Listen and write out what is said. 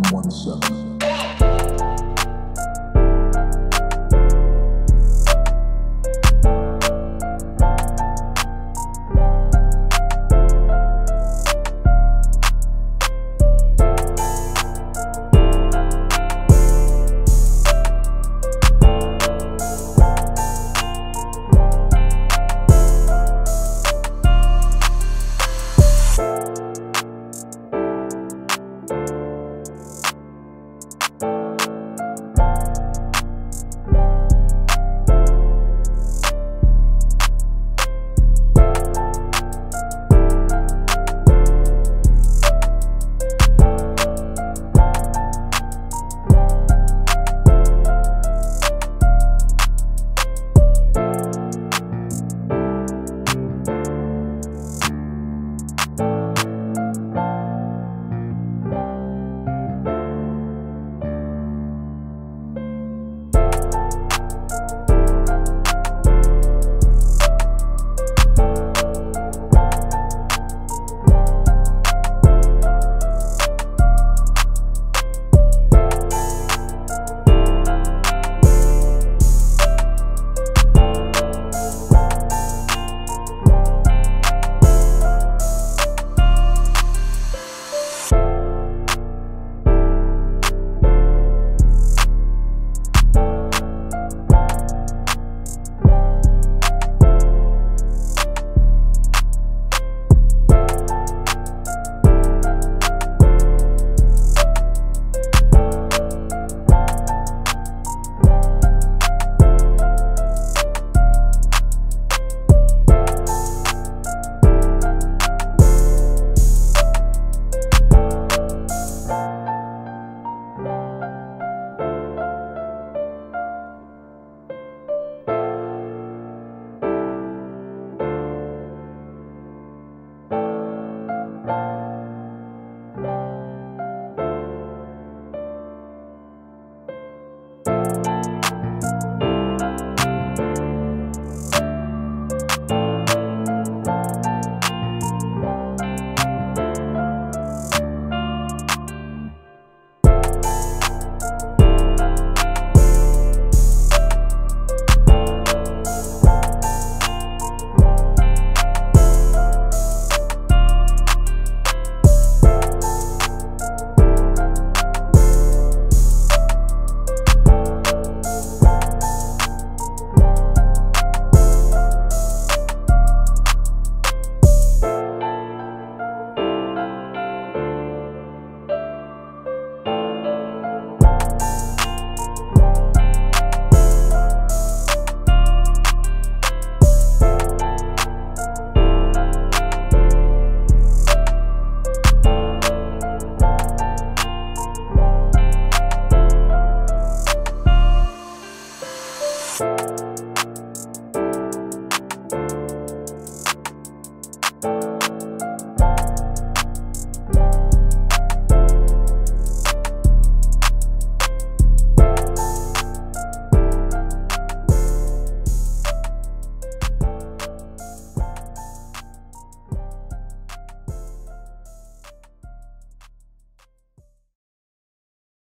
117.